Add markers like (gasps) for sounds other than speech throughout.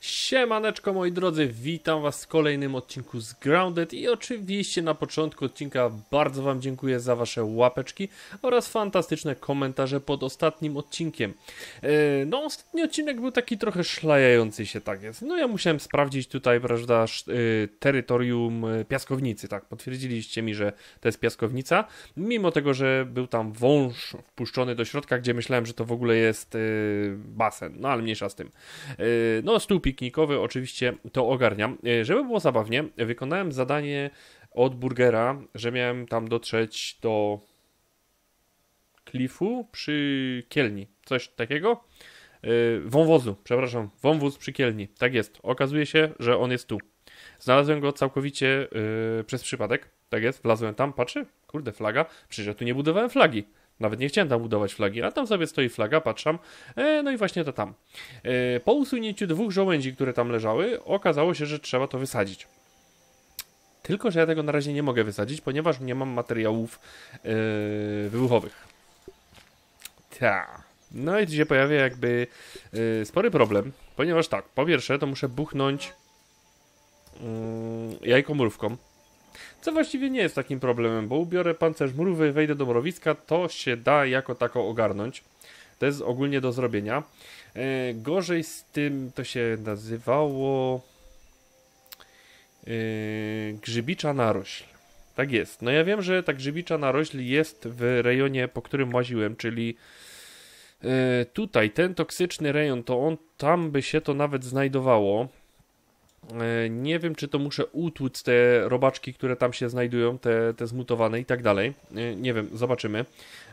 Siemaneczko moi drodzy, witam was w kolejnym odcinku z Grounded i oczywiście na początku odcinka bardzo wam dziękuję za wasze łapeczki oraz fantastyczne komentarze pod ostatnim odcinkiem. E, No ostatni odcinek był taki trochę szlajający się, tak jest. No ja musiałem sprawdzić tutaj, prawda, e, terytorium e, piaskownicy, tak, potwierdziliście mi, że to jest piaskownica, mimo tego, że był tam wąż wpuszczony do środka, gdzie myślałem, że to w ogóle jest basen, no ale mniejsza z tym. No, stół piknikowy, oczywiście to ogarniam. E, Żeby było zabawnie, wykonałem zadanie od burgera, że miałem tam dotrzeć do klifu przy Kielni. Coś takiego? E, Wąwozu, przepraszam, wąwóz przy Kielni. Tak jest. Okazuje się, że on jest tu. Znalazłem go całkowicie e, przez przypadek. Tak jest, wlazłem tam, patrzę, kurde, flaga. Przecież ja tu nie budowałem flagi. Nawet nie chciałem tam budować flagi, a tam sobie stoi flaga, patrzam, e, no i właśnie to tam. E, po usunięciu dwóch żołędzi, które tam leżały, okazało się, że trzeba to wysadzić. Tylko, że ja tego na razie nie mogę wysadzić, ponieważ nie mam materiałów e, wybuchowych. Ta. No i tu się pojawia jakby e, spory problem, ponieważ tak, po pierwsze to muszę buchnąć mm, jajkomurówką, co właściwie nie jest takim problemem, bo ubiorę pancerz mrówy, wejdę do mrowiska, to się da jako tako ogarnąć. To jest ogólnie do zrobienia. E, gorzej z tym to się nazywało e, grzybicza narośl. Tak jest. No ja wiem, że ta grzybicza narośl jest w rejonie, po którym łaziłem, czyli e, tutaj ten toksyczny rejon, to on tam by się to nawet znajdowało. E, Nie wiem, czy to muszę utłuc te robaczki, które tam się znajdują, te, te zmutowane i tak dalej. E, Nie wiem, zobaczymy.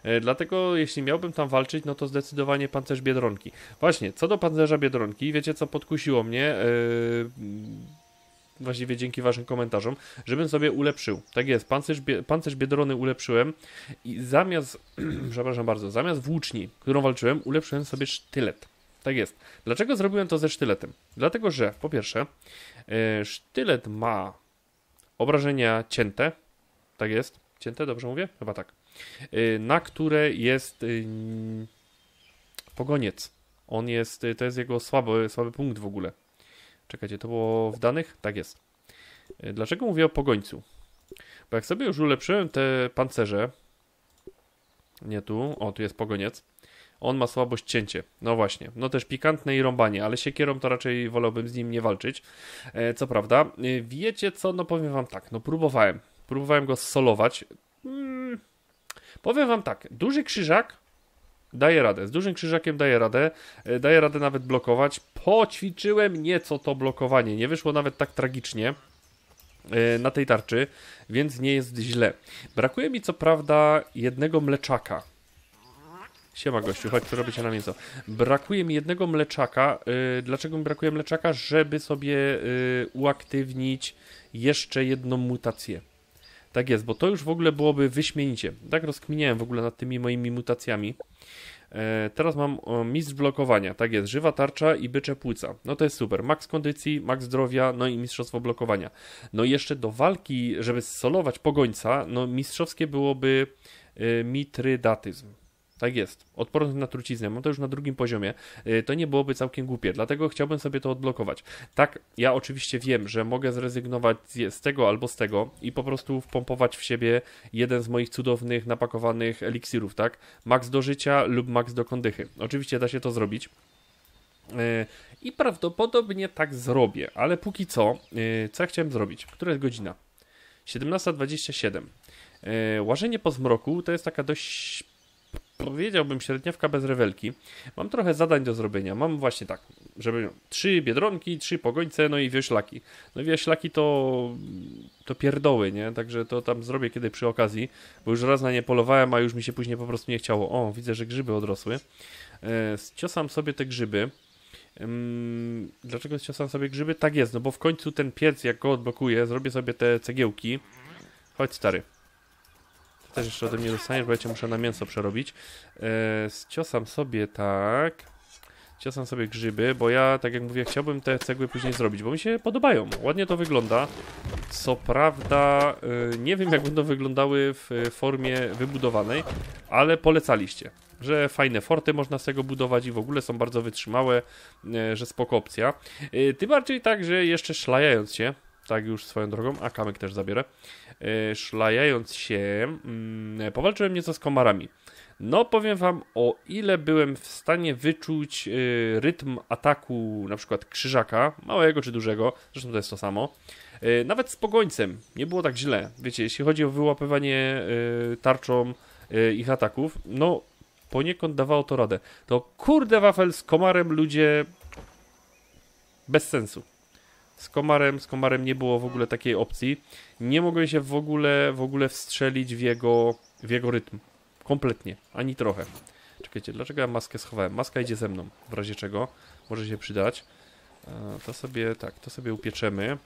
E, Dlatego, jeśli miałbym tam walczyć, no to zdecydowanie pancerz biedronki. Właśnie, co do pancerza biedronki, wiecie co podkusiło mnie? Właściwie dzięki waszym komentarzom, żebym sobie ulepszył. Tak jest, pancerz, pancerz biedrony ulepszyłem i zamiast, (clears throat) przepraszam bardzo, zamiast włóczni, którą walczyłem, ulepszyłem sobie sztylet. Tak jest. Dlaczego zrobiłem to ze sztyletem? Dlatego, że po pierwsze, e, sztylet ma obrażenia cięte. Tak jest. Cięte, dobrze mówię? Chyba tak. E, Na które jest y, pogoniec. On jest, to jest jego słaby, słaby punkt w ogóle. Czekajcie, to było w danych? Tak jest. E, Dlaczego mówię o pogońcu? Bo jak sobie już ulepszyłem te pancerze, nie tu, o tu jest pogoniec, on ma słabość cięcie. No właśnie. No też pikantne i rąbanie, ale siekierą to raczej wolałbym z nim nie walczyć. E, co prawda. E, wiecie co? No powiem wam tak. No próbowałem. Próbowałem go solować. Mm, powiem wam tak. Duży krzyżak daje radę. Z dużym krzyżakiem daje radę. E, daje radę nawet blokować. Poćwiczyłem nieco to blokowanie. Nie wyszło nawet tak tragicznie e, na tej tarczy, więc nie jest źle. Brakuje mi co prawda jednego mleczaka. Siema gościu, chodź przerobię się na mięso. Brakuje mi jednego mleczaka. Yy, dlaczego mi brakuje mleczaka? Żeby sobie yy, uaktywnić jeszcze jedną mutację. Tak jest, bo to już w ogóle byłoby wyśmienicie. Tak rozkminiałem w ogóle nad tymi moimi mutacjami. E, teraz mam mistrz blokowania. Tak jest, żywa tarcza i bycze płuca. No to jest super. Max kondycji, max zdrowia, no i mistrzostwo blokowania. No i jeszcze do walki, żeby solować pogońca, no mistrzowskie byłoby y, mitrydatyzm. Tak jest. Odporność na truciznę. Mam to już na drugim poziomie. Y, To nie byłoby całkiem głupie, dlatego chciałbym sobie to odblokować. Tak, ja oczywiście wiem, że mogę zrezygnować z tego albo z tego i po prostu wpompować w siebie jeden z moich cudownych, napakowanych eliksirów, tak? Max do życia lub max do kondychy. Oczywiście da się to zrobić. Y, I prawdopodobnie tak zrobię, ale póki co, y, co ja chciałem zrobić? Która jest godzina? 17.27. Y, Łażenie po zmroku to jest taka dość powiedziałbym średniawka bez rewelki. Mam trochę zadań do zrobienia. Mam właśnie tak, żeby trzy biedronki, trzy pogońce, no i wioślaki. No wioślaki to to pierdoły, nie? Także to tam zrobię kiedy przy okazji, bo już raz na nie polowałem, a już mi się później po prostu nie chciało. O, widzę, że grzyby odrosły. E, sobie te grzyby. Dlaczego ciosam sobie grzyby? Tak jest, no bo w końcu ten piec, jak go odblokuję, zrobię sobie te cegiełki. Chodź stary. Też jeszcze ode mnie dostaniesz, bo ja cię muszę na mięso przerobić. E, ciosam sobie tak. Ciosam sobie grzyby, bo ja, tak jak mówię, chciałbym te cegły później zrobić, bo mi się podobają. Ładnie to wygląda. Co prawda, y, nie wiem jak będą wyglądały w formie wybudowanej, ale polecaliście. że fajne forty można z tego budować i w ogóle są bardzo wytrzymałe, e, że spoko opcja. E, tym bardziej tak, że jeszcze szlajając się, tak już swoją drogą, a kamyk też zabierę, e, szlajając się, mm, powalczyłem nieco z komarami. No, powiem wam, o ile byłem w stanie wyczuć y, rytm ataku na przykład krzyżaka, małego czy dużego, zresztą to jest to samo, y, nawet z pogońcem nie było tak źle. Wiecie, jeśli chodzi o wyłapywanie tarczą ich ataków, no poniekąd dawało to radę. To kurde wafel z komarem ludzie bez sensu. Z komarem, z komarem nie było w ogóle takiej opcji. Nie mogłem się w ogóle, w ogóle wstrzelić w jego, w jego rytm. Kompletnie, ani trochę. Czekajcie, dlaczego ja maskę schowałem? Maska idzie ze mną, w razie czego może się przydać. E, To sobie, tak, to sobie upieczemy.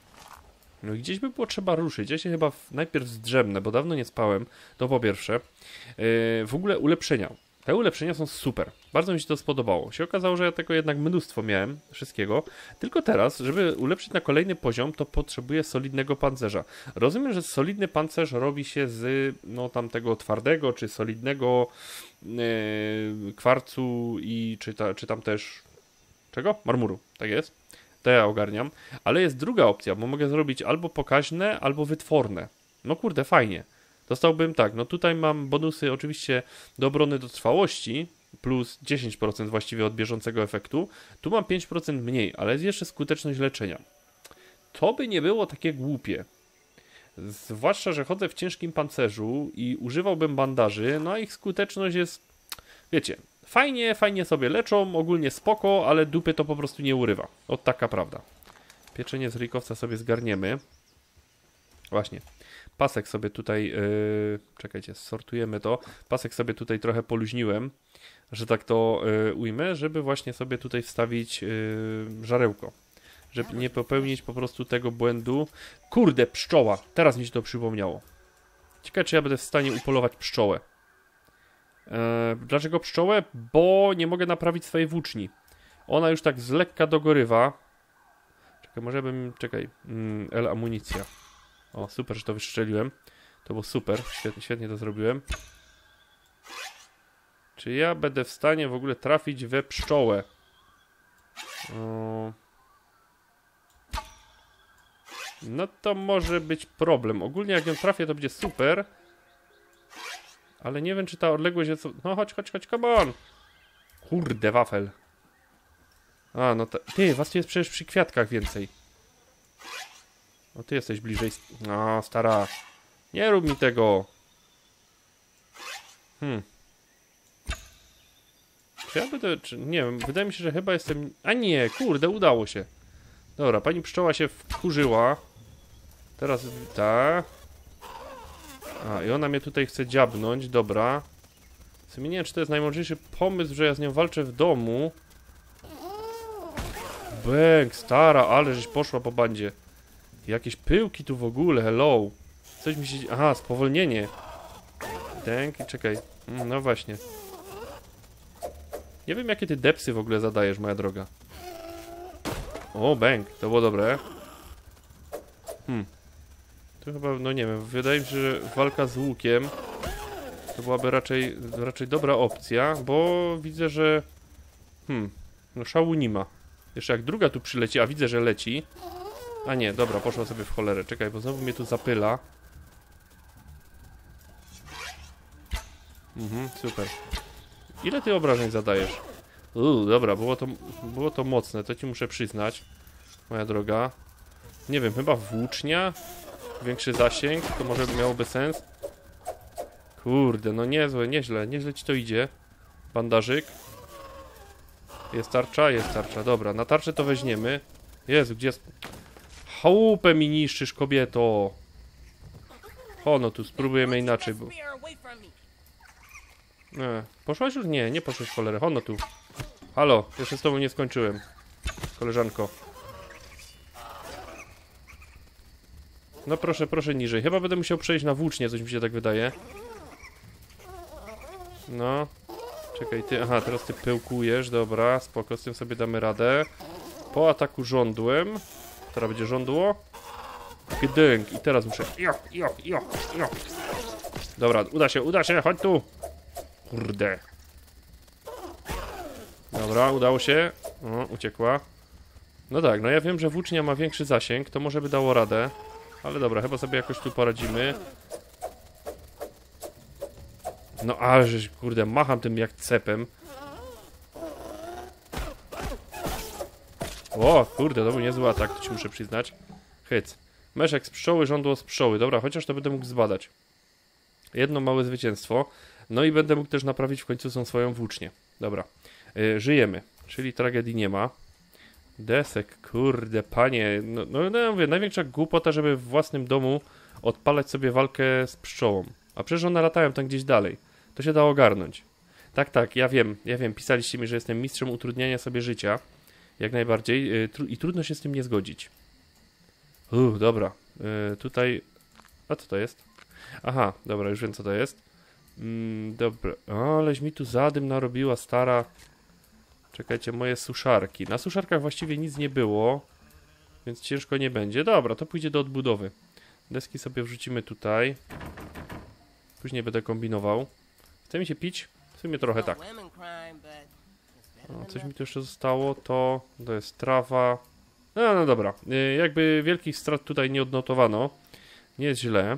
No i gdzieś by było trzeba ruszyć. Ja się chyba najpierw zdrzemnę, bo dawno nie spałem. To po pierwsze. Yy, w ogóle ulepszenia. Te ulepszenia są super. Bardzo mi się to spodobało. Się okazało, że ja tego jednak mnóstwo miałem, wszystkiego. Tylko teraz, żeby ulepszyć na kolejny poziom, to potrzebuję solidnego pancerza. Rozumiem, że solidny pancerz robi się z no tamtego twardego, czy solidnego yy, kwarcu i czy, ta, czy tam też czego? Marmuru. Tak jest. To ja ogarniam. Ale jest druga opcja, bo mogę zrobić albo pokaźne, albo wytworne. No kurde, fajnie. Dostałbym tak, no tutaj mam bonusy oczywiście do obrony do trwałości, plus 10% właściwie od bieżącego efektu. Tu mam 5% mniej, ale jest jeszcze skuteczność leczenia. To by nie było takie głupie. Zwłaszcza, że chodzę w ciężkim pancerzu i używałbym bandaży, no a ich skuteczność jest, wiecie, fajnie, fajnie sobie leczą, ogólnie spoko, ale dupy to po prostu nie urywa. Od taka prawda. Pieczenie z rykowca sobie zgarniemy. Właśnie. Pasek sobie tutaj, yy, czekajcie, sortujemy to. Pasek sobie tutaj trochę poluźniłem, że tak to yy, ujmę, żeby właśnie sobie tutaj wstawić yy, żarełko. Żeby nie popełnić po prostu tego błędu. Kurde, pszczoła! Teraz mi się to przypomniało. Ciekawe, czy ja będę w stanie upolować pszczołę. Yy, dlaczego pszczołę? Bo nie mogę naprawić swojej włóczni. Ona już tak z lekka dogorywa. Czekaj, może bym. Czekaj. Mm, L amunicja. O, super, że to wystrzeliłem. To było super. Świetnie, świetnie to zrobiłem. Czy ja będę w stanie w ogóle trafić we pszczołę? O... No to może być problem. Ogólnie jak ją trafię, to będzie super. Ale nie wiem, czy ta odległość jest... No chodź, chodź, chodź, come on! Kurde, wafel. A, no to... Ty, was tu jest przecież przy kwiatkach więcej. No ty jesteś bliżej... No, stara. Nie rób mi tego. Hmm. Czy ja będę... Czy, nie wiem, wydaje mi się, że chyba jestem... A nie, kurde, udało się. Dobra, pani pszczoła się wkurzyła. Teraz... Ta. A, i ona mnie tutaj chce dziabnąć, dobra. W sumie nie wiem, czy to jest najmądrzejszy pomysł, że ja z nią walczę w domu. Bęk, stara, ale żeś poszła po bandzie. Jakieś pyłki tu w ogóle, hello. Coś mi się... Aha, spowolnienie. Dęk, czekaj. Mm, No właśnie. Nie wiem, jakie ty depsy w ogóle zadajesz, moja droga. O, bęk, to było dobre. Hmm. To chyba, no nie wiem, wydaje mi się, że walka z łukiem to byłaby raczej, raczej dobra opcja, bo widzę, że... Hmm, no szału nie ma. Jeszcze jak druga tu przyleci, a widzę, że leci, a nie, dobra, poszła sobie w cholerę. Czekaj, bo znowu mnie tu zapyla. Mhm, super. Ile ty obrażeń zadajesz? Uuu, dobra, było to, było to mocne, to ci muszę przyznać, moja droga. Nie wiem, chyba włócznia? Większy zasięg, to może miałoby sens. Kurde, no niezłe, nieźle, nieźle ci to idzie. Bandażyk. Jest tarcza? Jest tarcza, dobra, na tarczę to weźmiemy. Jezu, gdzie jest... Chałupę mi niszczysz, kobieto. O, no tu spróbujemy inaczej, bo... Nie. Poszłaś już? Nie, nie poszłaś w cholerę. O, no tu. Halo, jeszcze z tobą nie skończyłem. Koleżanko. No proszę, proszę niżej. Chyba będę musiał przejść na włócznie, coś mi się tak wydaje. No. Czekaj, ty... Aha, teraz ty pyłkujesz, dobra. Spoko, z tym sobie damy radę. Po ataku żądłem. Teraz będzie żądło. Gdynk. I teraz muszę... Jo, jo, jo, jo. Dobra, uda się, uda się, chodź tu. Kurde. Dobra, udało się. O, uciekła. No tak, no ja wiem, że włócznia ma większy zasięg, to może by dało radę. Ale dobra, chyba sobie jakoś tu poradzimy. No żeś, kurde, macham tym jak cepem. O, kurde, to był niezły atak, to ci muszę przyznać. Hyc. Meszek z pszczoły, żądło z pszczoły. Dobra, chociaż to będę mógł zbadać. Jedno małe zwycięstwo. No i będę mógł też naprawić w końcu swoją włócznię. Dobra. Yy, żyjemy, czyli tragedii nie ma. Desek, kurde, panie. No, no, no ja mówię, największa głupota, żeby w własnym domu odpalać sobie walkę z pszczołą. A przecież one latają tam gdzieś dalej. To się da ogarnąć. Tak, tak, ja wiem, ja wiem. Pisaliście mi, że jestem mistrzem utrudniania sobie życia. Jak najbardziej. Tru I trudno się z tym nie zgodzić. Uuu, dobra. Yy, tutaj... A co to jest? Aha, dobra, już wiem co to jest. Mm, dobra. Aleś mi tu zadym narobiła stara. Czekajcie, moje suszarki. Na suszarkach właściwie nic nie było, więc ciężko nie będzie. Dobra, to pójdzie do odbudowy. Deski sobie wrzucimy tutaj. Później będę kombinował. Chce mi się pić? W sumie trochę tak. Women crime, but it's better O, than coś mi tu jeszcze zostało, to, to jest trawa. No, no dobra, y, jakby wielkich strat tutaj nie odnotowano. Nie jest źle.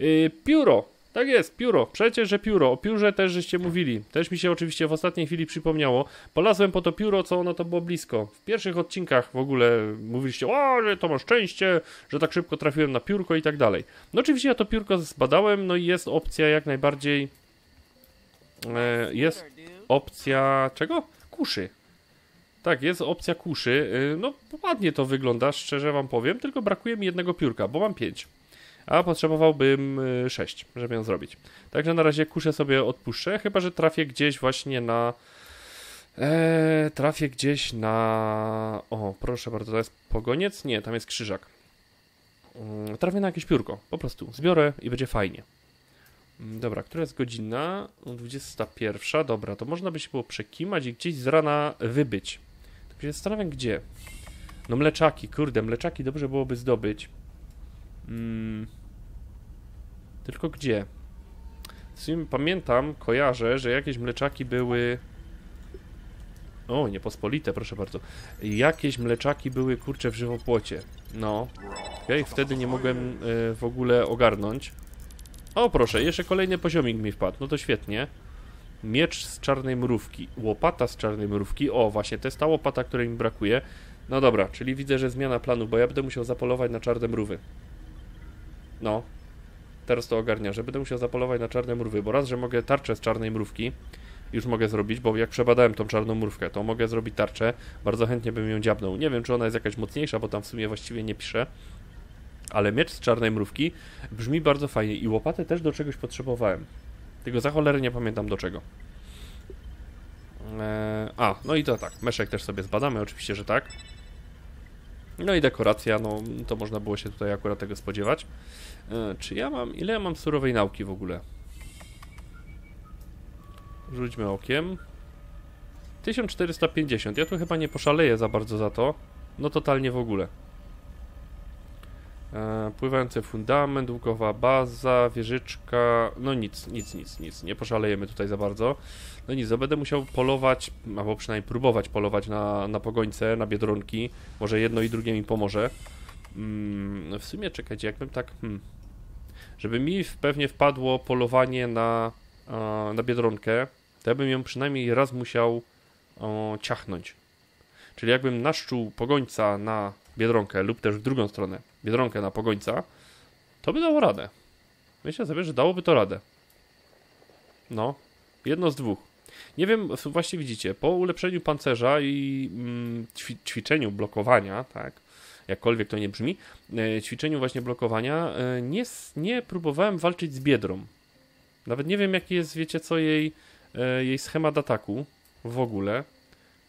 Y, pióro, tak jest, pióro. Przecież, że pióro. O piórze też żeście mówili. Też mi się oczywiście w ostatniej chwili przypomniało. Polazłem po to pióro, co ono to było blisko. W pierwszych odcinkach w ogóle mówiliście, o, że to ma szczęście, że tak szybko trafiłem na piórko i tak dalej. No oczywiście ja to piórko zbadałem, no i jest opcja jak najbardziej... E, jest opcja czego? Kuszy. Tak, jest opcja kuszy. Y, No, ładnie to wygląda, szczerze wam powiem, tylko brakuje mi jednego piórka, bo mam pięć. A potrzebowałbym y, sześć, żeby ją zrobić. Także na razie kuszę sobie odpuszczę, chyba że trafię gdzieś właśnie na. E, trafię gdzieś na. O, proszę bardzo, to jest pogoniec? Nie, tam jest krzyżak. Mm, Trafię na jakieś piórko, po prostu. Zbiorę i będzie fajnie. Dobra, która jest godzina? 21. Dobra, to można by się było przekimać i gdzieś z rana wybyć. Tylko się zastanawiam gdzie. No mleczaki, kurde, mleczaki dobrze byłoby zdobyć. Mm. Tylko gdzie? W sumie pamiętam, kojarzę, że jakieś mleczaki były... O, niepospolite, proszę bardzo. Jakieś mleczaki były, kurcze, w żywopłocie. No. Ja ich wtedy nie mogłem e, w ogóle ogarnąć. O, proszę, jeszcze kolejny poziomik mi wpadł. No to świetnie. Miecz z czarnej mrówki. Łopata z czarnej mrówki. O, właśnie, to jest ta łopata, której mi brakuje. No dobra, czyli widzę, że zmiana planu, bo ja będę musiał zapolować na czarne mrówy. No. Teraz to ogarnia, że będę musiał zapolować na czarne mrówy, bo raz, że mogę tarczę z czarnej mrówki, już mogę zrobić, bo jak przebadałem tą czarną mrówkę, to mogę zrobić tarczę. Bardzo chętnie bym ją dziabnął. Nie wiem, czy ona jest jakaś mocniejsza, bo tam w sumie właściwie nie pisze. Ale miecz z czarnej mrówki brzmi bardzo fajnie i łopatę też do czegoś potrzebowałem. Tylko za cholerę nie pamiętam do czego. Eee, a, no i to tak. Meszek też sobie zbadamy, oczywiście, że tak. No i dekoracja, no to można było się tutaj akurat tego spodziewać. E, czy ja mam. Ile ja mam surowej nauki w ogóle? Rzućmy okiem. 1450. Ja tu chyba nie poszaleję za bardzo za to. No totalnie w ogóle. E, pływający fundament, łukowa baza, wieżyczka. No nic, nic, nic, nic. Nie poszalejemy tutaj za bardzo. No nic, no będę musiał polować, albo przynajmniej próbować polować na, na pogońce, na biedronki. Może jedno i drugie mi pomoże. Mm, w sumie czekajcie, jakbym tak. Hmm, żeby mi pewnie wpadło polowanie na, e, na biedronkę, to ja bym ją przynajmniej raz musiał o, ciachnąć. Czyli jakbym naszczuł pogońca na biedronkę, lub też w drugą stronę, biedronkę na pogońca, to by dało radę. Myślę sobie, że dałoby to radę. No, jedno z dwóch. Nie wiem, właśnie widzicie, po ulepszeniu pancerza i mm, ćwi ćwiczeniu blokowania, tak, jakkolwiek to nie brzmi, e, ćwiczeniu właśnie blokowania, e, nie, nie próbowałem walczyć z biedrą. Nawet nie wiem, jaki jest, wiecie co, jej, e, jej schemat ataku w ogóle.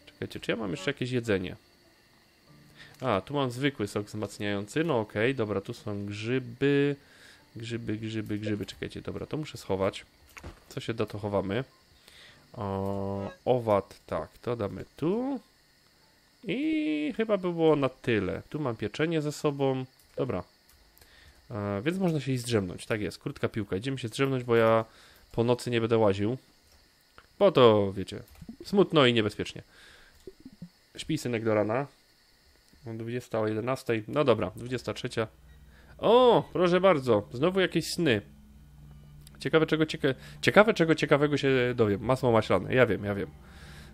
Czekajcie, czy ja mam jeszcze jakieś jedzenie? A, tu mam zwykły sok wzmacniający, no okej, dobra, tu są grzyby, grzyby, grzyby, grzyby, czekajcie, dobra, to muszę schować. Co się da, to chowamy. O, owad, tak, to damy tu. I chyba by było na tyle. Tu mam pieczenie ze sobą. Dobra. E, więc można się i zdrzemnąć. Tak jest, krótka piłka. Idziemy się zdrzemnąć, bo ja po nocy nie będę łaził. Bo to, wiecie, smutno i niebezpiecznie. Śpi synek do rana. O 20 o 11. No dobra, 23. O, proszę bardzo, znowu jakieś sny. Ciekawe czego, cieka... Ciekawe czego ciekawego się dowiem. Masło maślane, ja wiem, ja wiem.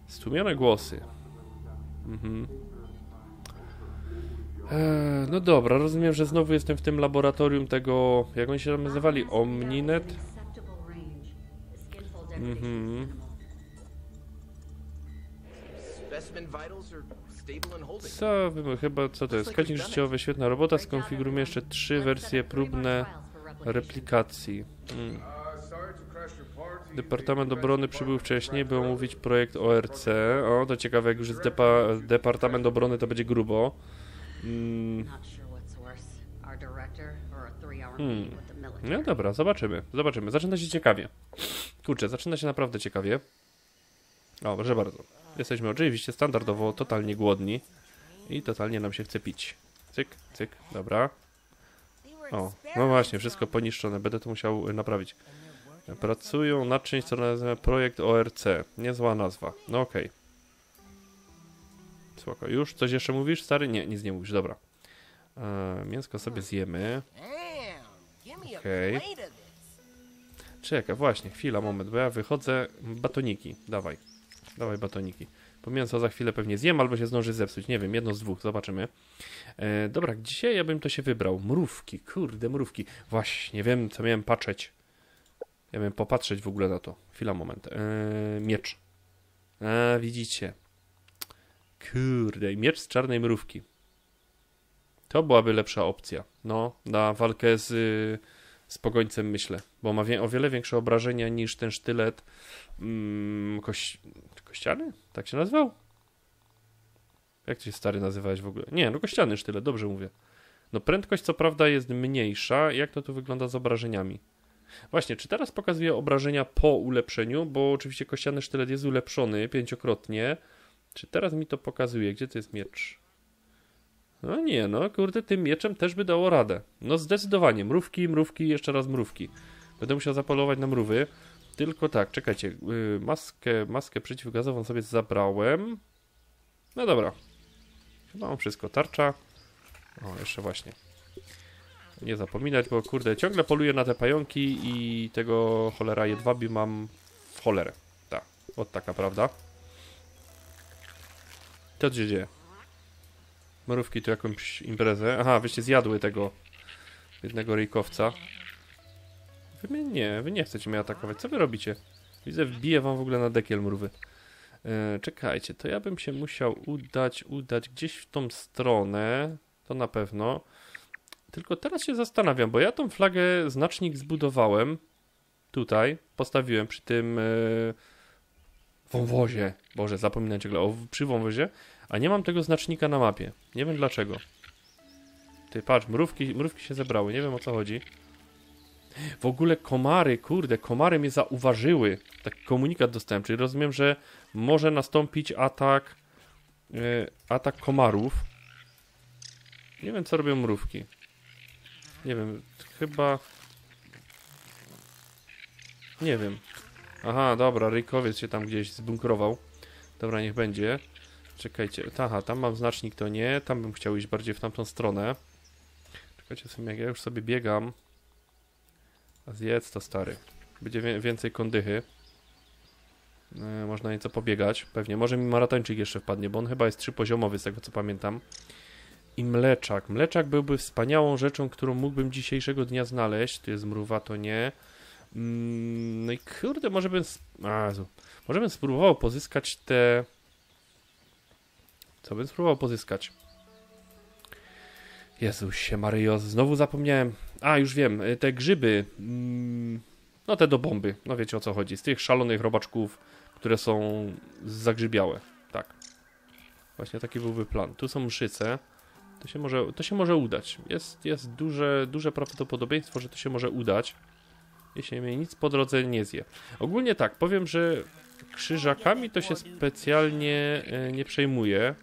Stłumione głosy. Mhm. Eee, no dobra, rozumiem, że znowu jestem w tym laboratorium tego, jak oni się tam nazywali, Omninet? Mhm. Specimen vitals. Co, chyba, co to jest? Kodzik życiowy, świetna robota, skonfigurujmy jeszcze trzy wersje próbne replikacji. Mm. Departament Obrony przybył wcześniej, by omówić projekt ORC. O, to ciekawe, jak już jest depa Departament Obrony, to będzie grubo. Mm. Hmm. No dobra, zobaczymy, zobaczymy. Zaczyna się ciekawie. Kurczę, zaczyna się naprawdę ciekawie. O, proszę bardzo. Jesteśmy oczywiście standardowo totalnie głodni i totalnie nam się chce pić. Cyk, cyk, dobra. O, no właśnie, wszystko poniszczone, będę to musiał naprawić. Pracują nad czymś, co nazywa projekt ORC. Niezła nazwa. No okej. Spoko. Już coś jeszcze mówisz, stary? Nie, nic nie mówisz, dobra. E, mięsko sobie zjemy. A Okay. Czekaj, właśnie, chwila, moment, bo ja wychodzę. Batoniki, dawaj. Dawaj batoniki. Bo mięso za chwilę pewnie zjem, albo się zdąży zepsuć. Nie wiem, jedno z dwóch, zobaczymy. E, dobra, dzisiaj ja bym to się wybrał. Mrówki, kurde, mrówki. Właśnie, wiem, co miałem patrzeć. Ja miałem popatrzeć w ogóle na to. Chwila, moment. E, miecz. A, widzicie. Kurde, miecz z czarnej mrówki. To byłaby lepsza opcja. No, na walkę z, y, z pogońcem, myślę. Bo ma o wiele większe obrażenia niż ten sztylet mm, koś, kościany? Tak się nazywał? Jak to się stary nazywałeś w ogóle? Nie, no kościany sztylet, dobrze mówię. No prędkość co prawda jest mniejsza. Jak to tu wygląda z obrażeniami? Właśnie, czy teraz pokazuje obrażenia po ulepszeniu? Bo oczywiście kościany sztylet jest ulepszony pięciokrotnie. Czy teraz mi to pokazuje? Gdzie to jest miecz? No nie, no kurde, tym mieczem też by dało radę. No zdecydowanie, mrówki, mrówki, jeszcze raz mrówki. Będę musiał zapolować na mrówy. Tylko tak, czekajcie, yy, maskę, maskę przeciwgazową sobie zabrałem. No dobra. Chyba mam wszystko. Tarcza. O, jeszcze właśnie. Nie zapominać, bo kurde, ciągle poluję na te pająki i tego cholera jedwabi mam w cholerę. Tak, od taka prawda. To co się dzieje? Mrówki tu jakąś imprezę. Aha, wyście zjadły tego jednego ryjkowca. Wy mnie nie, wy nie chcecie mnie atakować. Co wy robicie? Widzę, wbiję wam w ogóle na dekiel mrówy. E, czekajcie, to ja bym się musiał udać, udać gdzieś w tą stronę. To na pewno. Tylko teraz się zastanawiam, bo ja tą flagę znacznik zbudowałem. Tutaj. Postawiłem przy tym e, wąwozie. Boże, zapominam ciągle o przy wąwozie. A nie mam tego znacznika na mapie. Nie wiem dlaczego. Ty patrz, mrówki, mrówki się zebrały. Nie wiem o co chodzi. W ogóle komary, kurde, komary mnie zauważyły. Taki komunikat dostałem, czyli rozumiem, że może nastąpić atak e, atak komarów. Nie wiem, co robią mrówki. Nie wiem, chyba... Nie wiem. Aha, dobra, ryjkowiec się tam gdzieś zbunkrował. Dobra, niech będzie. Czekajcie, aha, tam mam znacznik, to nie. Tam bym chciał iść bardziej w tamtą stronę. Czekajcie sobie, jak ja już sobie biegam. A zjedz to stary. Będzie więcej kondychy. Yy, można nieco pobiegać, pewnie. Może mi maratończyk jeszcze wpadnie, bo on chyba jest trzypoziomowy, z tego co pamiętam. I mleczak. Mleczak byłby wspaniałą rzeczą, którą mógłbym dzisiejszego dnia znaleźć. Tu jest mrówa, to nie. Mm, no i kurde, może bym... A, może bym spróbował pozyskać te... Co bym spróbował pozyskać? Jezusie Maryjo, znowu zapomniałem. A, już wiem, y, te grzyby. mm, No te do bomby. No wiecie o co chodzi. Z tych szalonych robaczków, które są zagrzybiałe. Tak. Właśnie taki byłby plan. Tu są mszyce. To się może, to się może udać. Jest, jest duże, duże prawdopodobieństwo, że to się może udać. Jeśli mnie nic po drodze nie zje. Ogólnie tak, powiem, że krzyżakami to się specjalnie e, nie przejmuję.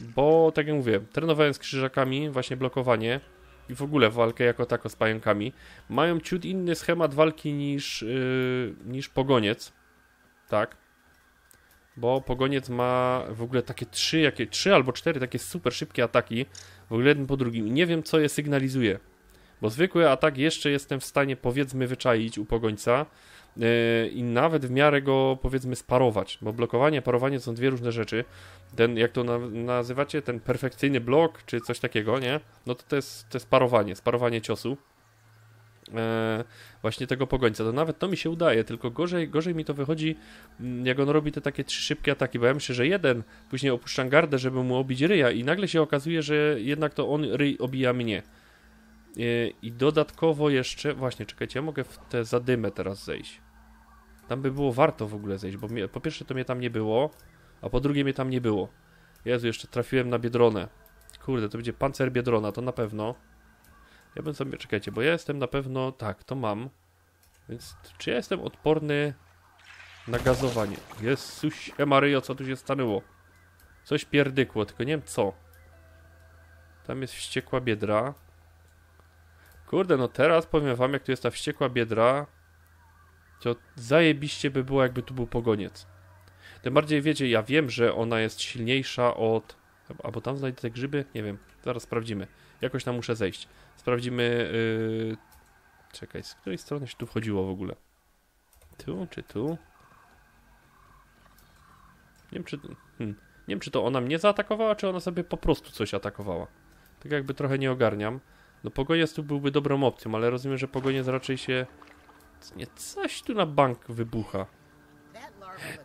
Bo, tak jak mówię, trenowałem z krzyżakami, właśnie blokowanie i w ogóle walkę jako tako z pająkami. Mają ciut inny schemat walki niż, yy, niż pogoniec. Tak. bo pogoniec ma w ogóle takie trzy, jakie, trzy albo cztery takie super szybkie ataki, w ogóle jeden po drugim i nie wiem co je sygnalizuje. Bo zwykły atak jeszcze jestem w stanie powiedzmy wyczaić u pogońca yy, i nawet w miarę go powiedzmy sparować, bo blokowanie, parowanie są dwie różne rzeczy. Ten, jak to na, nazywacie, ten perfekcyjny blok czy coś takiego, nie? No to to jest, to jest parowanie, sparowanie ciosu. E, właśnie tego pogońca. To nawet to mi się udaje, tylko gorzej, gorzej mi to wychodzi, mm, jak on robi te takie trzy szybkie ataki, bo ja myślę, że jeden, później opuszczam gardę, żeby mu obić ryja i nagle się okazuje, że jednak to on ryj obija mnie. E, I dodatkowo jeszcze, właśnie, czekajcie, ja mogę w tę zadymę teraz zejść. Tam by było warto w ogóle zejść, bo po pierwsze to mnie tam nie było, a po drugie mnie tam nie było. Jezu, jeszcze trafiłem na Biedronę. Kurde, to będzie pancer Biedrona, to na pewno. Ja bym sobie, czekajcie, bo ja jestem na pewno, tak, to mam. Więc czy ja jestem odporny na gazowanie? Jezusie Maryjo, co tu się stanęło? Coś pierdykło, tylko nie wiem co. Tam jest wściekła biedra. Kurde, no teraz powiem wam, jak tu jest ta wściekła biedra, to zajebiście by było, jakby tu był pogoniec. Tym bardziej, wiecie, ja wiem, że ona jest silniejsza od... Albo tam znajdę te grzyby? Nie wiem, zaraz sprawdzimy. Jakoś tam muszę zejść. Sprawdzimy. Yy... Czekaj, z której strony się tu wchodziło w ogóle? Tu czy tu? Nie wiem, czy. Hmm. Nie wiem, czy to ona mnie zaatakowała, czy ona sobie po prostu coś atakowała. Tak jakby trochę nie ogarniam. No pogoniec tu byłby dobrą opcją, ale rozumiem, że pogoniec raczej się. Nie, coś tu na bank wybucha.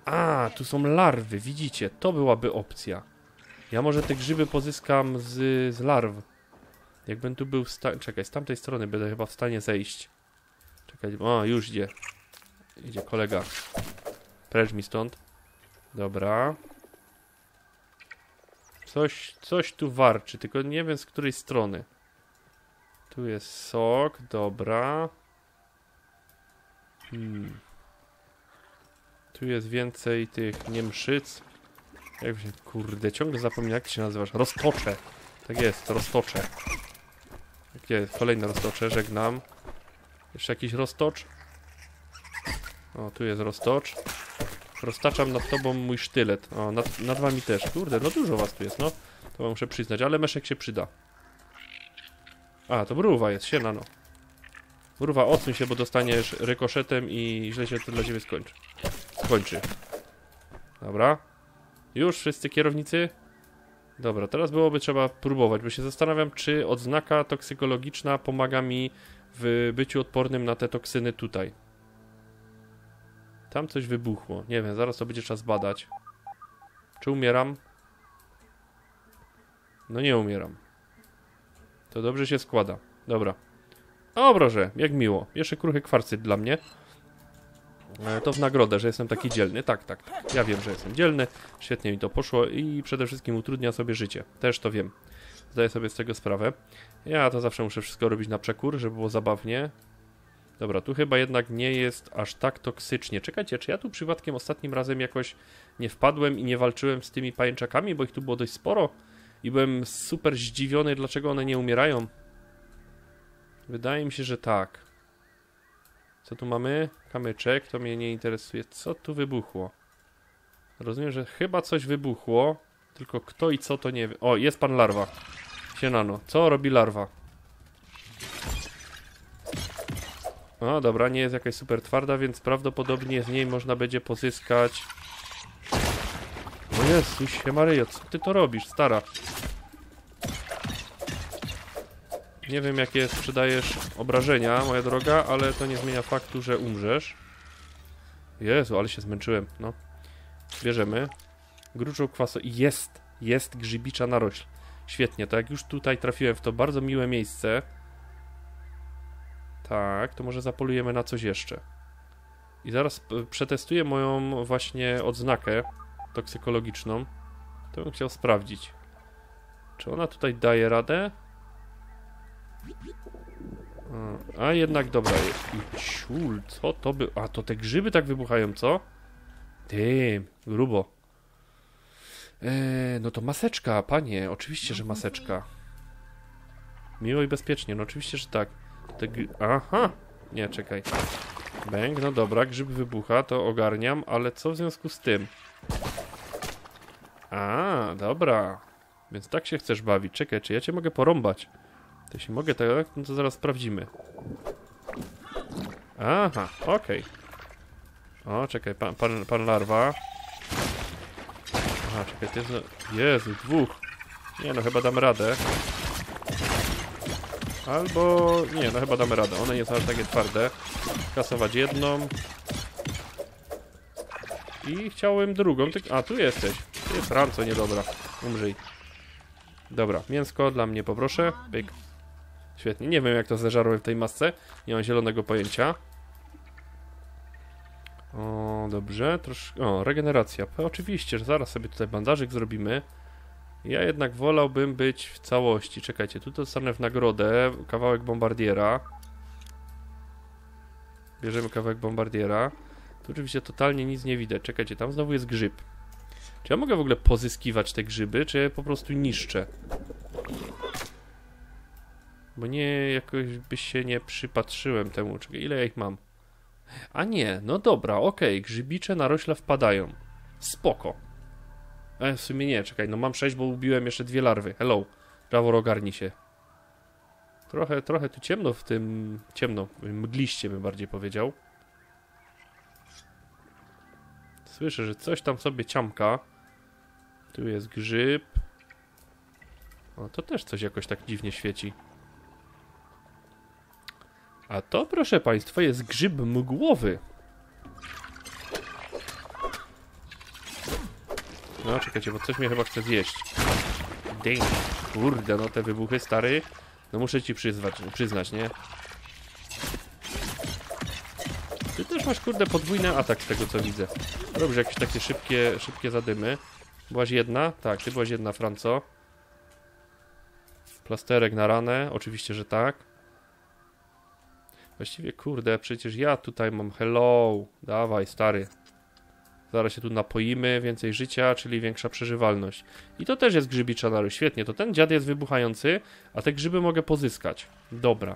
A, tu są larwy, widzicie, to byłaby opcja. Ja może te grzyby pozyskam z, z larw. Jakbym tu był w stanie... Czekaj, z tamtej strony będę chyba w stanie zejść. Czekaj, o, już idzie. Idzie kolega. Precz mi stąd. Dobra. Coś, coś tu warczy, tylko nie wiem z której strony. Tu jest sok, dobra. Hmm. Tu jest więcej tych niemszyc. Jak się, kurde, ciągle zapominam, jak się nazywasz? Roztocze. Tak jest, roztocze. Tak jest, kolejne roztocze, żegnam. Jeszcze jakiś roztocz? O, tu jest roztocz. Roztaczam nad tobą mój sztylet. O, nad, nad wami też. Kurde, no dużo was tu jest, no. To muszę przyznać, ale meszek się przyda. A, to mruwa jest, siena no. Mruwa, odsuń się, bo dostaniesz rykoszetem i źle się to dla ciebie skończy. Skończy. Dobra. Już wszyscy kierownicy? Dobra, teraz byłoby trzeba próbować, bo się zastanawiam, czy odznaka toksykologiczna pomaga mi w byciu odpornym na te toksyny tutaj. Tam coś wybuchło. Nie wiem, zaraz to będzie trzeba zbadać. Czy umieram? No nie umieram. To dobrze się składa. Dobra. O, proszę, jak miło. Jeszcze kruchy kwarcyt dla mnie. E, To w nagrodę, że jestem taki dzielny. Tak, tak, tak. Ja wiem, że jestem dzielny. Świetnie mi to poszło i przede wszystkim utrudnia sobie życie. Też to wiem. Zdaję sobie z tego sprawę. Ja to zawsze muszę wszystko robić na przekór, żeby było zabawnie. Dobra, tu chyba jednak nie jest aż tak toksycznie. Czekajcie, czy ja tu przypadkiem ostatnim razem jakoś nie wpadłem i nie walczyłem z tymi pajęczakami, bo ich tu było dość sporo i byłem super zdziwiony, dlaczego one nie umierają. Wydaje mi się, że tak. Co tu mamy? Kamyczek, to mnie nie interesuje. Co tu wybuchło? Rozumiem, że chyba coś wybuchło, tylko kto i co to nie wiem. O, jest pan larwa. Sienano, co robi larwa? O, dobra, nie jest jakaś super twarda, więc prawdopodobnie z niej można będzie pozyskać... Jezusie Maryjo, co ty to robisz, stara? Nie wiem, jakie sprzedajesz obrażenia, moja droga, ale to nie zmienia faktu, że umrzesz. Jezu, ale się zmęczyłem, no. Bierzemy. Gruczoł kwaso... Jest! Jest grzybicza narośl. Świetnie, to jak już tutaj trafiłem w to bardzo miłe miejsce... Tak, to może zapolujemy na coś jeszcze. I zaraz przetestuję moją właśnie odznakę toksykologiczną. To bym chciał sprawdzić. Czy ona tutaj daje radę? A, jednak dobra. I ciul, co to by... A, to te grzyby tak wybuchają, co? Ty, grubo. Eee, no to maseczka, panie. Oczywiście, że maseczka. Miło i bezpiecznie, no oczywiście, że tak. Te. Aha! Nie, czekaj. Bęk, no dobra, grzyb wybucha, to ogarniam, ale co w związku z tym? A, dobra. Więc tak się chcesz bawić. Czekaj, czy ja cię mogę porąbać? To się mogę tak? No to zaraz sprawdzimy. Aha, okej. O, czekaj, pan, pan, pan larwa. Aha, czekaj, to jest... Jezu, dwóch. Nie no, chyba damy radę. Albo... Nie, no chyba damy radę. One nie są aż takie twarde. Kasować jedną. I chciałem drugą, tylko... A, tu jesteś. Ty jest ranco, niedobra. Umrzyj. Dobra, mięsko dla mnie poproszę. Pyk. Świetnie. Nie wiem jak to zeżarłem w tej masce. Nie mam zielonego pojęcia. O, dobrze. Troszkę... O, regeneracja. Oczywiście, że zaraz sobie tutaj bandażyk zrobimy. Ja jednak wolałbym być w całości. Czekajcie, tu dostanę w nagrodę kawałek bombardiera. Bierzemy kawałek bombardiera. Tu oczywiście totalnie nic nie widać. Czekajcie, tam znowu jest grzyb. Czy ja mogę w ogóle pozyskiwać te grzyby, czy je po prostu niszczę? Bo nie, jakoś by się nie przypatrzyłem temu. Czekaj, ile ja ich mam? A nie, no dobra, okej, grzybicze narośla wpadają. Spoko. E, w sumie nie, czekaj, no mam 6, bo ubiłem jeszcze dwie larwy. Hello, Rawor ogarnij się. Trochę, trochę tu ciemno w tym, ciemno, mgliście bym bardziej powiedział. Słyszę, że coś tam sobie ciamka. Tu jest grzyb. O, to też coś jakoś tak dziwnie świeci. A to, proszę Państwa, jest grzyb mgłowy. No, czekajcie, bo coś mnie chyba chce zjeść. Ding. Kurde, no te wybuchy, stary. No muszę ci przyzwać, przyznać, nie? Ty też masz, kurde, podwójny atak z tego, co widzę. Robisz jakieś takie szybkie, szybkie zadymy. Byłaś jedna? Tak, ty byłaś jedna, Franco. Plasterek na ranę? Oczywiście, że tak. Właściwie, kurde, przecież ja tutaj mam hello. Dawaj, stary. Zaraz się tu napoimy, więcej życia, czyli większa przeżywalność. I to też jest grzybicza narość. Świetnie, to ten dziad jest wybuchający, a te grzyby mogę pozyskać. Dobra.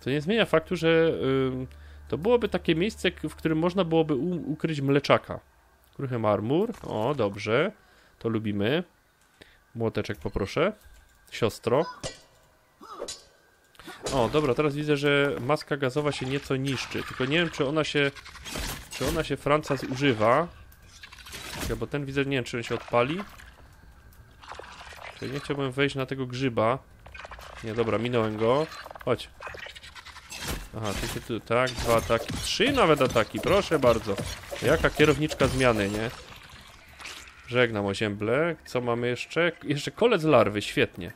To nie zmienia faktu, że ym, to byłoby takie miejsce, w którym można byłoby ukryć mleczaka. Kruchy marmur. O, dobrze. To lubimy. Młoteczek poproszę. Siostro. O, dobra, teraz widzę, że maska gazowa się nieco niszczy. Tylko nie wiem, czy ona się. Czy ona się Franca zużywa. Czekaj, Bo ten widzę, nie wiem, czy on się odpali. Czyli nie chciałbym wejść na tego grzyba. Nie, dobra, minąłem go. Chodź. Aha, ty się tu, tak, dwa ataki. Trzy nawet ataki, proszę bardzo. Jaka kierowniczka zmiany, nie? Żegnam ozięble. Co mamy jeszcze? Jeszcze kolec larwy, świetnie.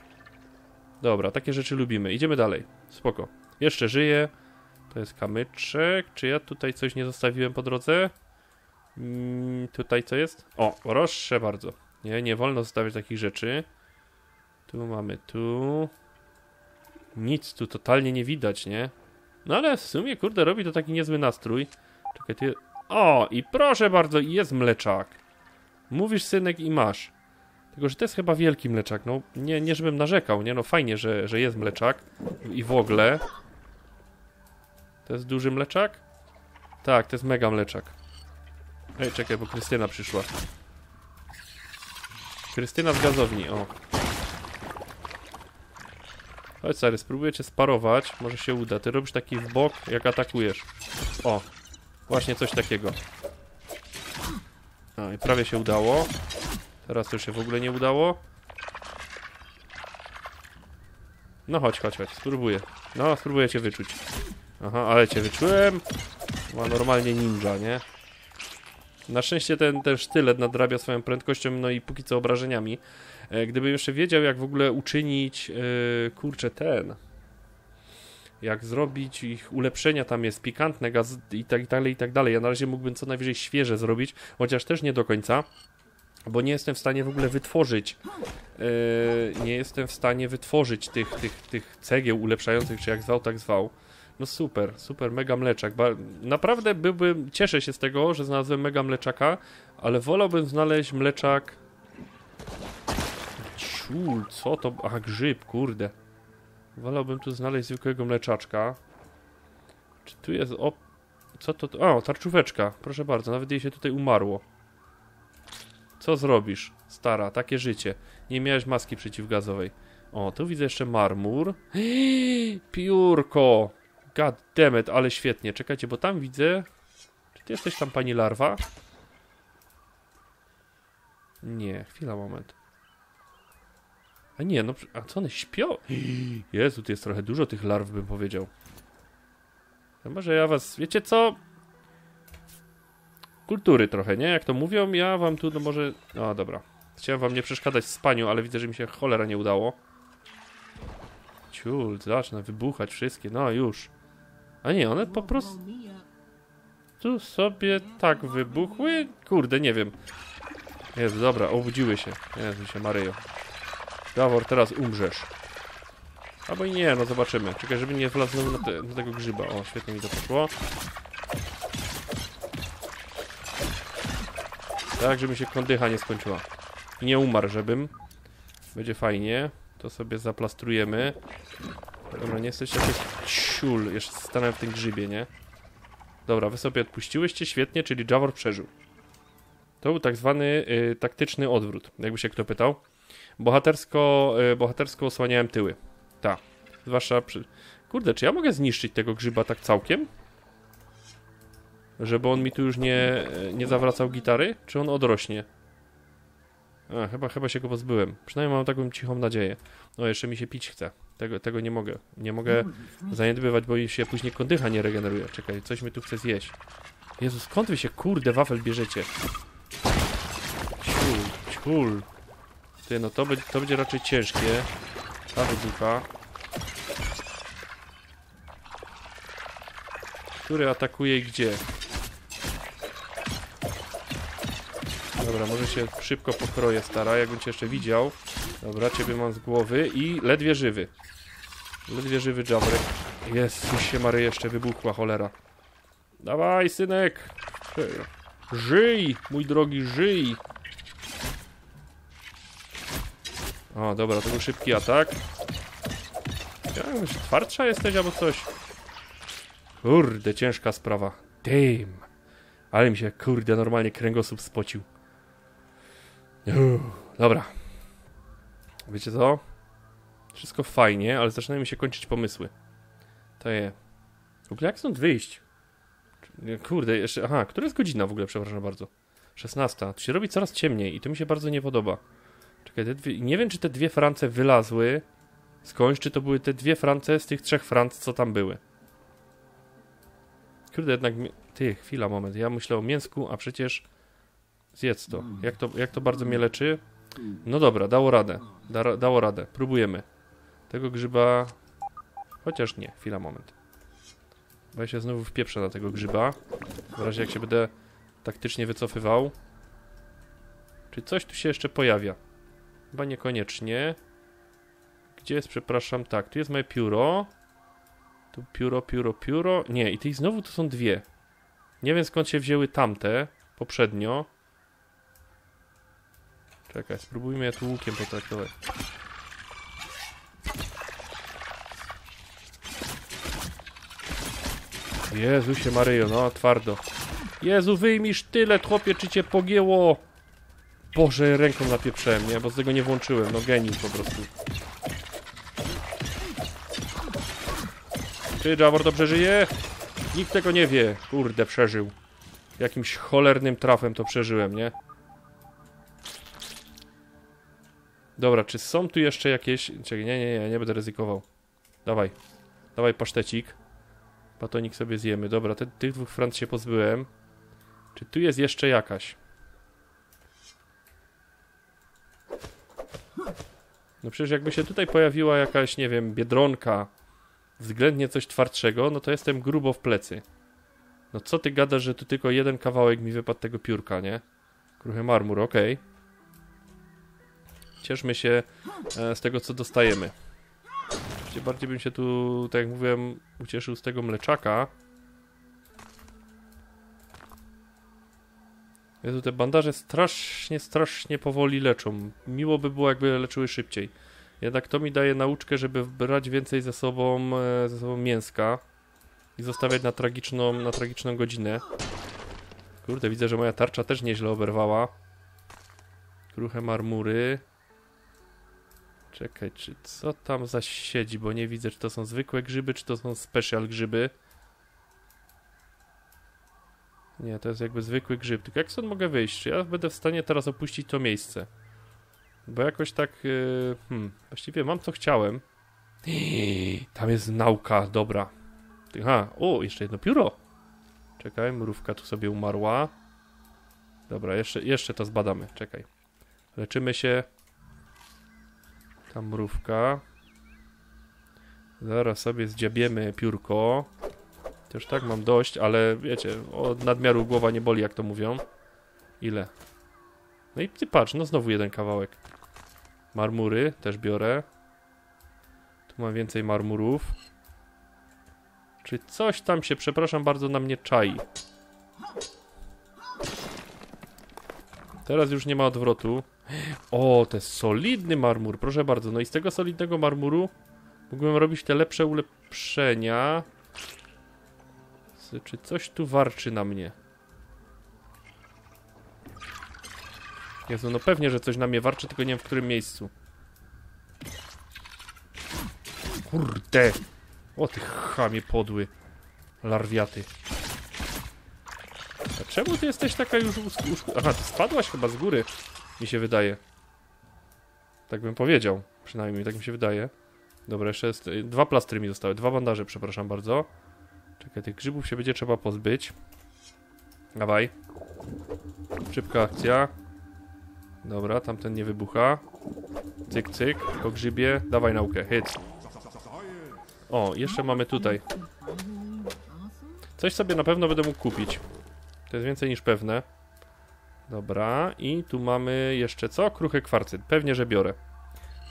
Dobra, takie rzeczy lubimy. Idziemy dalej. Spoko. Jeszcze żyje. To jest kamyczek. Czy ja tutaj coś nie zostawiłem po drodze? Mm, tutaj co jest? O, proszę bardzo. Nie, nie wolno zostawiać takich rzeczy. Tu mamy tu. Nic tu totalnie nie widać, nie? No ale w sumie, kurde, robi to taki niezły nastrój. Czekaj, ty... O, i proszę bardzo, jest mleczak. Mówisz, synek, i masz. Tylko, że to jest chyba wielki mleczak. No, nie, nie żebym narzekał, nie? No fajnie, że, że jest mleczak. I w ogóle. To jest duży mleczak? Tak, to jest mega mleczak. Ej, czekaj, bo Krystyna przyszła. Krystyna z gazowni, o. Chodź, stary, spróbuję cię sparować. Może się uda. Ty robisz taki w bok, jak atakujesz. O, właśnie coś takiego. No i prawie się udało. Teraz to już się w ogóle nie udało. No chodź, chodź, chodź, spróbuję. No, spróbuję cię wyczuć. Aha, ale cię wyczułem. Ma normalnie ninja, nie? Na szczęście ten, ten sztylet nadrabia swoją prędkością, no i póki co obrażeniami. E, gdybym jeszcze wiedział, jak w ogóle uczynić, e, kurczę, ten... Jak zrobić ich ulepszenia, tam jest pikantne gaz i tak dalej, i tak dalej. Ja na razie mógłbym co najwyżej świeże zrobić, chociaż też nie do końca bo nie jestem w stanie w ogóle wytworzyć yy, nie jestem w stanie wytworzyć tych, tych, tych cegieł ulepszających, czy jak zwał, tak zwał. No super, super, mega mleczak. Naprawdę byłbym, cieszę się z tego, że znalazłem mega mleczaka, ale wolałbym znaleźć mleczak... Ciul, co to? Aha, grzyb, kurde. Wolałbym tu znaleźć zwykłego mleczaczka. Czy tu jest... O, co to? O, tarczóweczka, proszę bardzo, nawet jej się tutaj umarło. Co zrobisz? Stara, takie życie. Nie miałeś maski przeciwgazowej. O, tu widzę jeszcze marmur. (gasps) Piórko! God damn it, ale świetnie. Czekajcie, bo tam widzę... Czy ty jesteś tam pani larwa? Nie, chwila, moment. A nie, no, a co one śpią? (gasps) Jezu, tu jest trochę dużo tych larw, bym powiedział. Chyba, że ja was, wiecie co? Kultury trochę, nie? Jak to mówią, ja wam tu, no może... O, dobra. Chciałem wam nie przeszkadzać w spaniu, ale widzę, że mi się cholera nie udało. Ciul, zacznę wybuchać wszystkie, no już. A nie, one po prostu tu sobie tak wybuchły? Kurde, nie wiem. Jezu, dobra, obudziły się. Jezu się Maryjo. Dawor, teraz umrzesz. Albo i nie, no zobaczymy. Czekaj, żeby nie wlazł na, te, na tego grzyba. O, świetnie mi to poszło. Tak, żeby się kondycha nie skończyła. Nie umarł, żebym. Będzie fajnie. To sobie zaplastrujemy. Dobra, nie jesteście jakiś ciul. Jeszcze stanę w tym grzybie, nie? Dobra, wy sobie odpuściłyście, świetnie, czyli Javor przeżył. To był tak zwany y, taktyczny odwrót, jakby się kto pytał. Bohatersko, y, bohatersko osłaniałem tyły. Tak. Zwłaszcza przy... Kurde, czy ja mogę zniszczyć tego grzyba tak całkiem? Żeby on mi tu już nie, nie zawracał gitary? Czy on odrośnie? A, chyba, chyba się go pozbyłem. Przynajmniej mam taką cichą nadzieję. No, jeszcze mi się pić chce. Tego, tego nie mogę. Nie mogę zaniedbywać, bo się później kondycha nie regeneruje. Czekaj, coś mi tu chce zjeść. Jezu, skąd wy się kurde wafel bierzecie? Ciul, ciul. Ty, no to, będzie- to będzie raczej ciężkie. Ta wybucha. Który atakuje i gdzie? Dobra, może się szybko pokroję, stara, jakbym cię jeszcze widział. Dobra, ciebie mam z głowy i ledwie żywy. Ledwie żywy Jabrek. Jezus się Mary jeszcze wybuchła, cholera. Dawaj, synek! Żyj, mój drogi, żyj! O, dobra, to był szybki atak. Ja, twardsza jesteś albo coś? Kurde, ciężka sprawa. Damn. Ale mi się, kurde, normalnie kręgosłup spocił. Uff, dobra. Wiecie co? Wszystko fajnie, ale zaczynają mi się kończyć pomysły. To je. W ogóle jak stąd wyjść? Kurde, jeszcze. Aha, która jest godzina w ogóle, przepraszam bardzo? 16. Tu się robi coraz ciemniej i to mi się bardzo nie podoba. Czekaj, dwie, nie wiem, czy te dwie France wylazły skądś, czy to były te dwie France z tych trzech Franc, co tam były. Kurde, jednak. Ty, chwila, moment. Ja myślę o mięsku, a przecież. Zjedz to. Jak to, jak to bardzo mnie leczy? No dobra, dało radę. Da, dało radę. Próbujemy. Tego grzyba. Chociaż nie, chwila, moment. Bo ja się znowu wpieprzę na tego grzyba. W razie jak się będę taktycznie wycofywał. Czy coś tu się jeszcze pojawia? Chyba niekoniecznie. Gdzie jest, przepraszam, tak, tu jest moje pióro. Tu pióro, pióro, pióro. Nie, i tych znowu tu są dwie. Nie wiem skąd się wzięły tamte poprzednio. Czekaj, spróbujmy je tu łukiem potraktować. Jezusie Maryjo, no twardo. Jezu, wyjmij tyle, chłopie, czy cię pogięło? Boże, ręką napieprzałem, nie? Bo z tego nie włączyłem, no geniusz po prostu. Czy Javor dobrze żyje? Nikt tego nie wie. Kurde, przeżył. Jakimś cholernym trafem to przeżyłem, nie? Dobra, czy są tu jeszcze jakieś... Czekaj, nie, nie, nie, nie będę ryzykował. Dawaj. Dawaj pasztecik. Batonik sobie zjemy. Dobra, te, tych dwóch franc się pozbyłem. Czy tu jest jeszcze jakaś? No przecież jakby się tutaj pojawiła jakaś, nie wiem, biedronka, względnie coś twardszego, no to jestem grubo w plecy. No co ty gadasz, że tu tylko jeden kawałek mi wypadł tego piórka, nie? Kruchy marmur, okej. Cieszmy się e, z tego, co dostajemy. Oczywiście bardziej bym się tu, tak jak mówiłem, ucieszył z tego mleczaka. Jezu, te bandaże strasznie, strasznie powoli leczą. Miło by było, jakby leczyły szybciej. Jednak to mi daje nauczkę, żeby brać więcej ze sobą, e, ze sobą mięska i zostawiać na tragiczną, na tragiczną godzinę. Kurde, widzę, że moja tarcza też nieźle oberwała. Kruche marmury. Czekaj, czy co tam za siedzi, bo nie widzę, czy to są zwykłe grzyby, czy to są special grzyby. Nie, to jest jakby zwykły grzyb. Tylko jak stąd mogę wyjść? Czy ja będę w stanie teraz opuścić to miejsce? Bo jakoś tak... Yy, hmm, właściwie mam co chciałem. (gasps) Tam jest nauka, dobra. Aha, o, jeszcze jedno pióro. Czekaj, mrówka tu sobie umarła. Dobra, jeszcze, jeszcze to zbadamy, czekaj. Leczymy się. Ta mrówka. Zaraz sobie zdziabiemy piórko. Też tak mam dość, ale wiecie, od nadmiaru głowa nie boli, jak to mówią. Ile? No i ty patrz, no znowu jeden kawałek. Marmury też biorę. Tu mam więcej marmurów. Czy coś tam się, przepraszam bardzo, na mnie czai? Teraz już nie ma odwrotu. (gasps) O, to jest solidny marmur, proszę bardzo. No i z tego solidnego marmuru mógłbym robić te lepsze ulepszenia. Czy coś tu warczy na mnie? Jezu, no pewnie, że coś na mnie warczy, tylko nie wiem w którym miejscu. Kurde! O ty chamie podły. Larwiaty. A czemu ty jesteś taka już... usk- Aha, ty spadłaś chyba z góry, mi się wydaje. Tak bym powiedział. Przynajmniej tak mi się wydaje. Dobra, jeszcze jest... y, Dwa plastry mi zostały. Dwa bandaże, przepraszam bardzo. Czekaj, tych grzybów się będzie trzeba pozbyć. Dawaj. Szybka akcja. Dobra, tamten nie wybucha. Cyk, cyk, po grzybie. Dawaj naukę, hit. O, jeszcze mamy tutaj. Coś sobie na pewno będę mógł kupić. To jest więcej niż pewne. Dobra, i tu mamy jeszcze co? Kruche kwarcy. Pewnie, że biorę.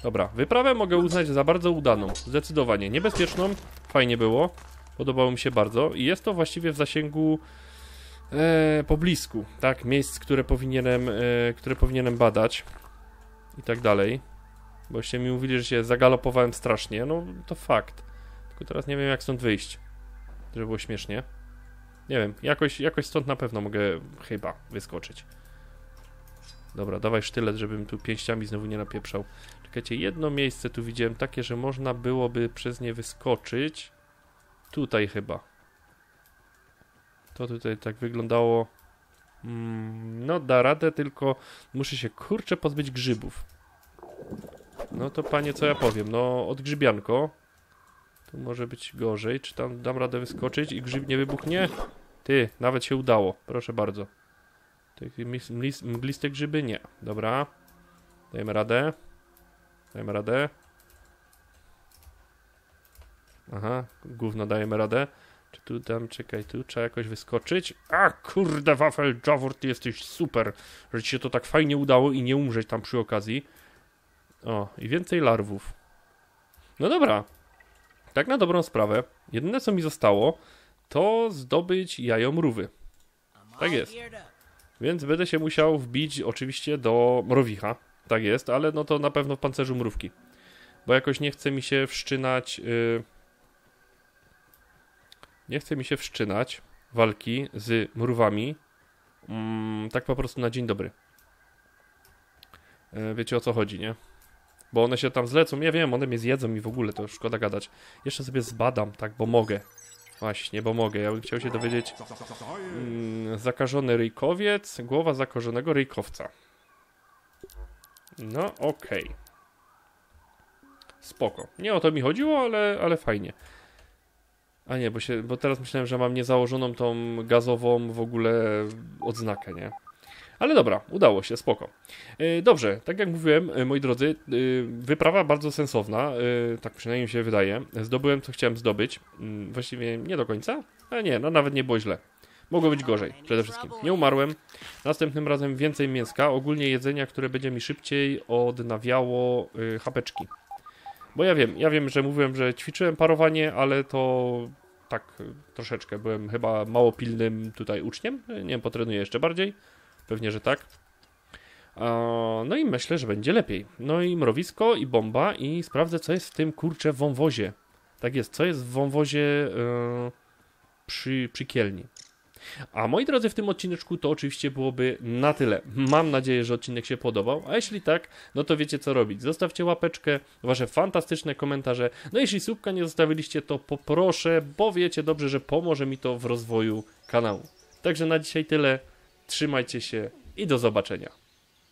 Dobra, wyprawę mogę uznać za bardzo udaną. Zdecydowanie. Niebezpieczną. Fajnie było. Podobało mi się bardzo. I jest to właściwie w zasięgu e, poblisku, tak? Miejsc, które powinienem, e, które powinienem badać. I tak dalej. Boście mi mówili, że się zagalopowałem strasznie. No, to fakt. Tylko teraz nie wiem, jak stąd wyjść. Żeby było śmiesznie. Nie wiem, jakoś, jakoś stąd na pewno mogę chyba wyskoczyć. Dobra, dawaj sztylet, żebym tu pięściami znowu nie napieprzał. Czekajcie, jedno miejsce tu widziałem takie, że można byłoby przez nie wyskoczyć. Tutaj chyba. To tutaj tak wyglądało. Mm, no, da radę, tylko muszę się kurczę pozbyć grzybów. No to panie, co ja powiem? No, odgrzybianko. Tu może być gorzej. Czy tam dam radę wyskoczyć i grzyb nie wybuchnie? Ty, nawet się udało. Proszę bardzo. Mgliste grzyby? Nie. Dobra. Dajemy radę. Dajemy radę. Aha, gówno dajemy radę. Czy tu tam, czekaj, tu trzeba jakoś wyskoczyć? A kurde, wafel Javor, ty jesteś super, że ci się to tak fajnie udało i nie umrzeć tam przy okazji. O, i więcej larwów. No dobra. Tak na dobrą sprawę, jedyne co mi zostało, to zdobyć jajo mrówy. Tak jest. Więc będę się musiał wbić oczywiście do mrowicha. Tak jest, ale no to na pewno w pancerzu mrówki. Bo jakoś nie chce mi się wszczynać. Yy... Nie chce mi się wszczynać walki z mrówami. Mm, tak po prostu na dzień dobry. Yy, wiecie o co chodzi, nie? Bo one się tam zlecą. Ja wiem, one mnie zjedzą i w ogóle to szkoda gadać. Jeszcze sobie zbadam, tak, bo mogę. Właśnie, bo mogę. Ja bym chciał się dowiedzieć. Mm, zakażony ryjkowiec, głowa zakażonego ryjkowca. No, okej. Spoko. Nie o to mi chodziło, ale, ale fajnie. A nie, bo, się, bo teraz myślałem, że mam niezałożoną tą gazową w ogóle odznakę, nie? Ale dobra, udało się, spoko. Yy, dobrze, tak jak mówiłem, yy, moi drodzy, yy, wyprawa bardzo sensowna, tak przynajmniej się wydaje. Zdobyłem, co chciałem zdobyć. Yy, właściwie nie do końca, a nie, no nawet nie było źle. Mogło być gorzej, przede wszystkim. Nie umarłem. Następnym razem więcej mięska, ogólnie jedzenia, które będzie mi szybciej odnawiało chapeczki. Bo ja wiem, ja wiem, że mówiłem, że ćwiczyłem parowanie, ale to tak y, troszeczkę byłem chyba mało pilnym tutaj uczniem. Nie wiem, potrenuję jeszcze bardziej. Pewnie, że tak. No i myślę, że będzie lepiej. No i mrowisko, i bomba, i sprawdzę, co jest w tym kurcze wąwozie. Tak jest, co jest w wąwozie yy, przy, przy kielni. A moi drodzy, w tym odcineczku to oczywiście byłoby na tyle. Mam nadzieję, że odcinek się podobał, a jeśli tak, no to wiecie co robić. Zostawcie łapeczkę, wasze fantastyczne komentarze. No jeśli słupka nie zostawiliście, to poproszę, bo wiecie dobrze, że pomoże mi to w rozwoju kanału. Także na dzisiaj tyle. Trzymajcie się i do zobaczenia.